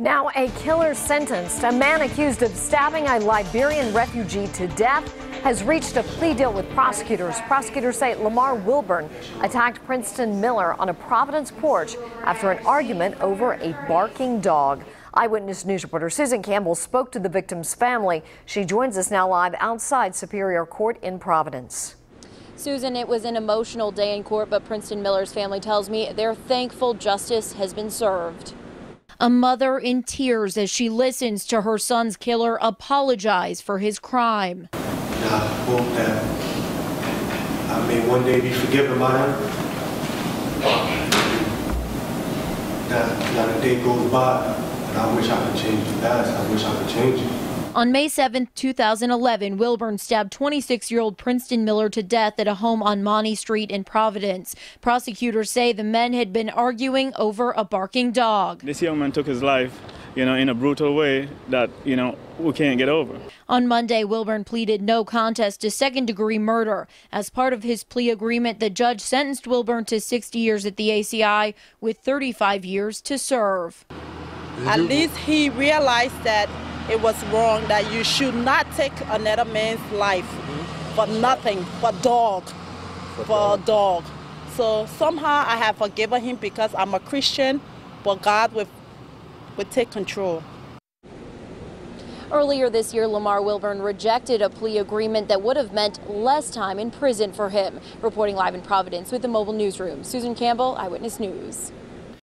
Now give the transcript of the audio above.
Now, a killer sentenced, a man accused of stabbing a Liberian refugee to death, has reached a plea deal with prosecutors. Prosecutors say Lemar Wilburn attacked Princeton Miller on a Providence porch after an argument over a barking dog. Eyewitness News reporter Susan Campbell spoke to the victim's family. She joins us now live outside Superior Court in Providence. Susan, it was an emotional day in court, but Princeton Miller's family tells me they're thankful justice has been served. A mother in tears as she listens to her son's killer apologize for his crime. I hope that I may one day be forgiven by him. That not a day goes by, and I wish I could change the past. I wish I could change it. On May 7, 2011, Wilburn stabbed 26 year old Princeton Miller to death at a home on Monty Street in Providence. Prosecutors say the men had been arguing over a barking dog. This young man took his life, you know, in a brutal way that, you know, we can't get over. On Monday, Wilburn pleaded no contest to second degree murder. As part of his plea agreement, the judge sentenced Wilburn to 60 years at the ACI with 35 years to serve. At least he realized that it was wrong that you should not take another man's life mm-hmm. for nothing, for dog, for, for dog. a dog. So somehow I have forgiven him because I'm a Christian, but God will, will take control. Earlier this year, Lemar Wilburn rejected a plea agreement that would have meant less time in prison for him. Reporting live in Providence with the Mobile Newsroom, Susan Campbell, Eyewitness News.